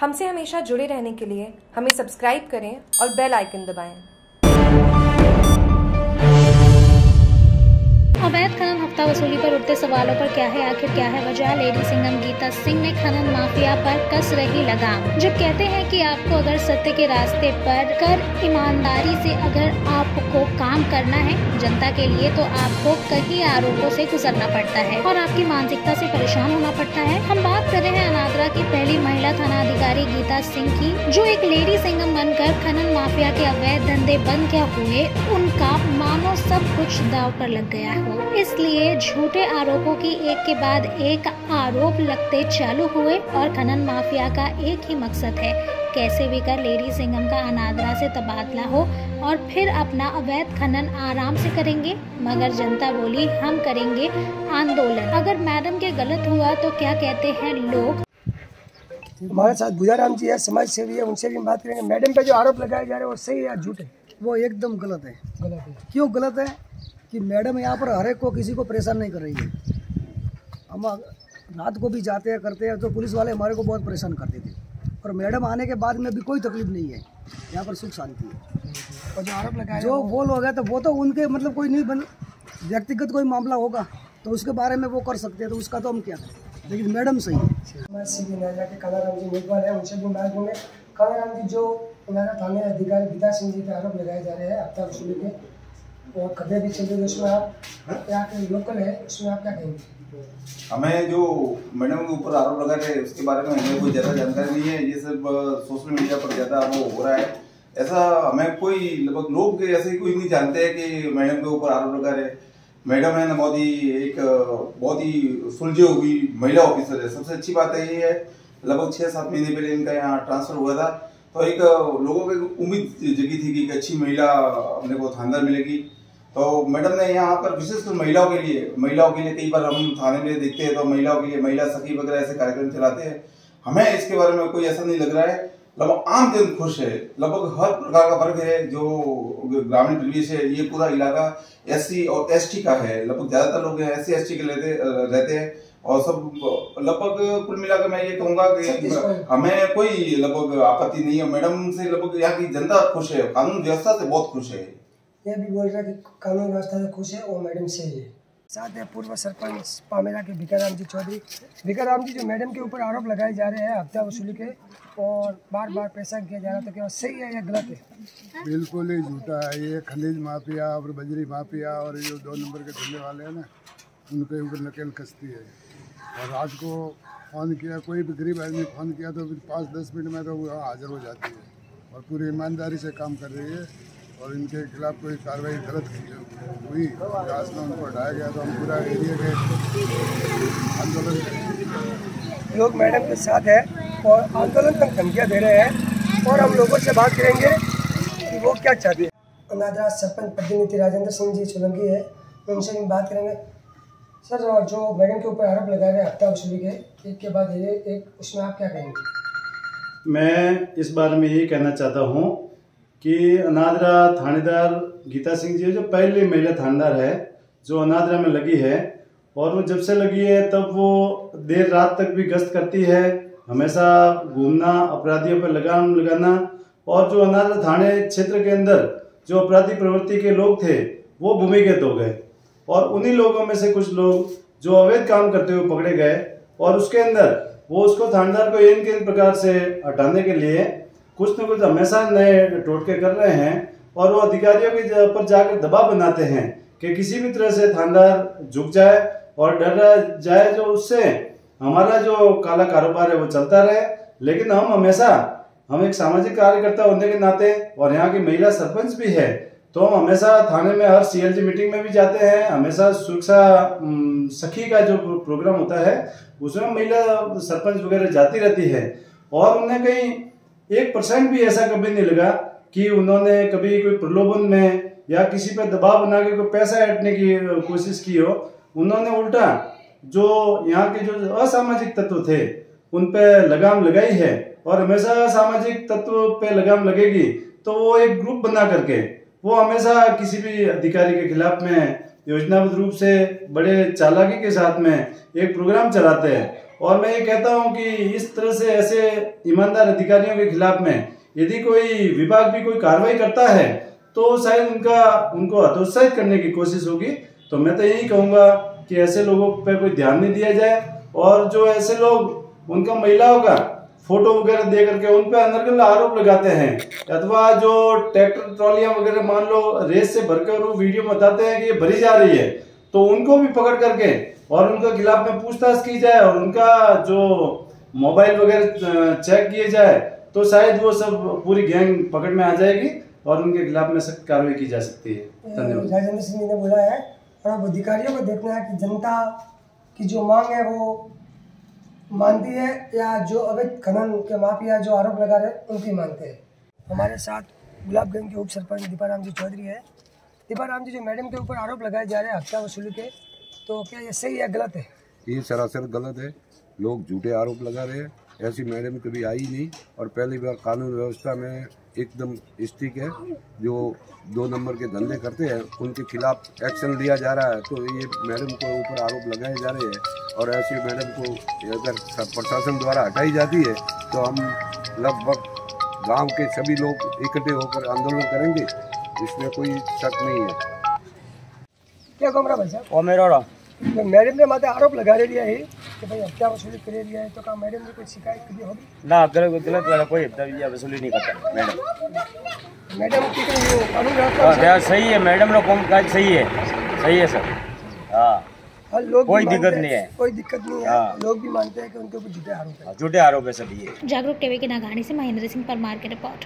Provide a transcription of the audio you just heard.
हमसे हमेशा जुड़े रहने के लिए हमें सब्सक्राइब करें और बेल आइकन दबाएँ। अवैध खनन हफ़्ता वसूली पर उठते सवालों पर क्या है आखिर, क्या है वजह लेडी सिंगम गीता सिंह ने खनन माफिया पर कस रही लगाम जब कहते हैं कि आपको अगर सत्य के रास्ते पर कर ईमानदारी से अगर आपको काम करना है जनता के लिए तो आपको कई आरोपों से गुजरना पड़ता है और आपकी मानसिकता से परेशान होना पड़ता है। हम बात कर रहे हैं अनादरा की पहली महिला थाना अधिकारी गीता सिंह की, जो एक लेडी सिंगम बनकर खनन माफिया के अवैध धंधे बंद क्या हुए, उनका मानो सब कुछ दाव पर लग गया हो। इसलिए झूठे आरोपों की एक के बाद एक आरोप लगते चालू हुए और खनन माफिया का एक ही मकसद है कैसे भी कर लेडी सिंगम का अनादरा से तबादला हो और फिर अपना अवैध खनन आराम से करेंगे? मगर जनता बोली हम करेंगे आंदोलन। अगर मैडम के गलत हुआ तो क्या कहते हैं लोग? हमारे साथ बुझाराम जी है समाज सेवी है उनसे भी बात करेंगे। मैडम पे जो आरोप लगाए जा रहे हैं वो सही है या झूठ है? वो एकदम गलत है। गलत है। क्यों गलत है? कि मैडम यहाँ पर हर एक को किसी को परेशान नहीं कर रही है। हम रात को भी जाते हैं करते हैं तो पुलिस वाले हमारे को बहुत परेशान करते थे। और मैडम आने के बाद में भी कोई तकलीफ़ नहीं है। यहाँ पर सुख शांति है। और जो आरोप लगाया जो वो लोग हैं तो वो तो उनके मतलब कोई नहीं बन व्यक्तिगत कोई मामला होगा तो उसके बारे में वो कर सकते हैं तो उसका तो हम क्या करें? लेकिन मैडम सही है। के जी मेघवाल है उनसे भी करेंगे। कालाराम जी जो नारा थाने अधिकारी गीता सिंह जी पे आरोप लगाए जा रहे हैं हफ़्ता वसूली के और खबरें भी चल उसमें आप यहाँ के लोकल है उसमें आप क्या कहेंगे? हमें जो मैडम के ऊपर आरोप लगा रहे उसके बारे में हमें कोई ज़्यादा जानकारी नहीं है, ये सब सोशल मीडिया पर ज़्यादा वो हो रहा है। ऐसा हमें कोई लगभग लोग ऐसे कोई नहीं जानते हैं कि मैडम के ऊपर आरोप लगा रहे मैडम है ना, बहुत ही एक बहुत ही सुलझी हुई महिला ऑफिसर है। सबसे अच्छी बात है ये है, लगभग छः सात महीने पहले इनका यहाँ ट्रांसफ़र हुआ था। तो एक लोगों की उम्मीद जगी थी कि एक अच्छी महिला अपने को थानेदार मिलेगी। तो मैडम ने यहाँ पर विशेषकर महिलाओं के लिए महिलाओं के लिए कई बार हम थाने में देखते हैं तो महिलाओं के लिए महिला सखी वगैरह ऐसे कार्यक्रम चलाते हैं। हमें इसके बारे में कोई ऐसा नहीं लग रहा है। लगभग आम जन खुश है। लगभग हर प्रकार का वर्ग है जो ग्रामीण परिवेश है। ये पूरा इलाका एस और एसटी का है। लगभग ज़्यादातर लोग एस सी एस के लेते रहते हैं। और सब लगभग कुल मिलाकर मैं ये कहूँगा कि हमें कोई लगभग आपत्ति नहीं है। मैडम से लगभग यहाँ की जनता खुश है। कानून व्यवस्था से बहुत खुश है। ये भी बोल रहा है कि कानून व्यवस्था से खुश है और मैडम से ही। है साथ है पूर्व सरपंच पामेला के भिकाराम जी चौधरी। भिकाराम जी जो मैडम के ऊपर आरोप लगाए जा रहे हैं हफ़्ता वसूली के, और बार बार पैसा किया जा रहा तो क्या सही है या गलत है? बिल्कुल ही झूठा है। ये खनिज माफिया और बजरी माफिया और जो दो नंबर के धंधे वाले हैं ना, उनके ऊपर नकेल कसती है। और रात को फ़ोन किया, कोई भी गरीब आदमी फ़ोन किया तो पाँच दस मिनट में तो हाजिर हो जाती है और पूरी ईमानदारी से काम कर रही है। और इनके खिलाफ कोई कार्रवाई गलत हुई आज में उनको हटाया गया तो हम पूरा एरिया के आंदोलन लोग मैडम के साथ है और आंदोलन तक धमकियाँ दे रहे हैं और हम लोगों से बात करेंगे कि वो क्या चाहते हैं। अनादरा सरपंच प्रतिनिधि राजेंद्र सिंह जी सोलंकी है उनसे भी बात करेंगे। सर जो मैडम के ऊपर आरोप लगा रहे हैं हफ़्ता वसूली के एक के बाद ये एक उसमें आप क्या कहेंगे? मैं इस बारे में यही कहना चाहता हूँ कि अनादरा थानेदार गीता सिंह जी जो पहली महिला थानेदार है, जो अनादरा में लगी है, और वो जब से लगी है, तब वो देर रात तक भी गश्त करती है, हमेशा घूमना, अपराधियों पर लगाम लगाना, और जो अनादरा थाने क्षेत्र के अंदर जो अपराधी प्रवृत्ति के लोग थे, वो भूमिगत हो गए। और उन्हीं लोगों में से कुछ लोग जो अवैध काम करते हुए पकड़े गए, और उसके अंदर वो उसको थानेदार को इन किन प्रकार से हटाने के लिए कुछ न कुछ हमेशा नए टोटके कर रहे हैं और वो अधिकारियों के ऊपर जाकर दबाव बनाते हैं कि किसी भी तरह से थानदार झुक जाए और डर जाए जो उससे हमारा जो काला कारोबार है वो चलता रहे। लेकिन हम हमेशा, हम एक सामाजिक कार्यकर्ता होने के नाते और यहाँ की महिला सरपंच भी है तो हम हमेशा थाने में हर सीएलजी मीटिंग में भी जाते हैं। हमेशा सुरक्षा सखी का जो प्रोग्राम होता है, उसमें महिला सरपंच वगैरह जाती रहती है और उन्हें कहीं एक परसेंट भी ऐसा कभी नहीं लगा कि उन्होंने कभी कोई प्रलोभन में या किसी पर दबाव बना के कोई पैसा हटने की कोशिश की हो। उन्होंने उल्टा जो यहाँ के जो असामाजिक तत्व थे, उन पे लगाम लगाई है और हमेशा असामाजिक तत्व पे लगाम लगेगी तो वो एक ग्रुप बना करके, वो हमेशा किसी भी अधिकारी के खिलाफ में योजनाबद्ध रूप से बड़े चालाकी के साथ में एक प्रोग्राम चलाते हैं। और मैं ये कहता हूँ कि इस तरह से ऐसे ईमानदार अधिकारियों के खिलाफ में यदि कोई विभाग भी कोई कार्रवाई करता है तो शायद उनका, उनको हतोत्साहित करने की कोशिश होगी। तो मैं तो यही कहूँगा कि ऐसे लोगों पर कोई ध्यान नहीं दिया जाए। और जो ऐसे लोग, उनका महिलाओं का फ़ोटो वगैरह दे करके उन पर अनर्गल आरोप लगाते हैं। अथवा जो ट्रैक्टर ट्रॉलियाँ वगैरह मान लो रेस से भरकर वो वीडियो में बताते हैं कि ये भरी जा रही है तो उनको भी पकड़ करके और उनके खिलाफ में पूछताछ की जाए और उनका जो मोबाइल वगैरह चेक किए जाए तो शायद वो सब पूरी गैंग पकड़ में आ जाएगी और उनके खिलाफ में सख्त कार्रवाई की जा सकती है। धन्यवाद। राजेंद्र सिंह ने बोला है और अब अधिकारियों को देखना है कि जनता की जो मांग है वो मानती है या जो अवैध खनन के माफिया जो आरोप लगा रहे हैं, उनकी मानते हैं। हमारे साथ गुलाबगंज के उप सरपंच दीपाराम जी चौधरी है। दीपाराम जी जो, मैडम के ऊपर आरोप लगाए जा रहे हैं हत्या वसूली के। तो क्या ये सही है गलत है? ये सरासर गलत है। लोग झूठे आरोप लगा रहे हैं। ऐसी मैडम कभी आई नहीं और पहली बार कानून व्यवस्था में एकदम स्टिक है जो दो नंबर के धंधे करते हैं उनके खिलाफ एक्शन लिया जा रहा है। तो ये मैडम के ऊपर आरोप लगाए जा रहे हैं और ऐसी मैडम को अगर प्रशासन द्वारा हटाई जाती है तो हम लगभग गाँव के सभी लोग इकट्ठे होकर आंदोलन करेंगे। इसमें कोई शक नहीं है। क्या कमरा भाई साहब? मैडम ने माता आरोप लगा रही है। तो कोई ना गलत गलत कोई वसूली नहीं करता मैडम। मैडम हाँ, हाँ, सही है मैडम काम काज सही है? सही है सर। हाँ।, हाँ कोई दिक्कत नहीं है। कोई दिक्कत नहीं है। लोग भी मानते हैं कि उनके ऊपर झूठे आरोप है। झूठे आरोप है सब ये। जागरूक टीवी के नागानी से महेंद्र सिंह परमार की रिपोर्ट।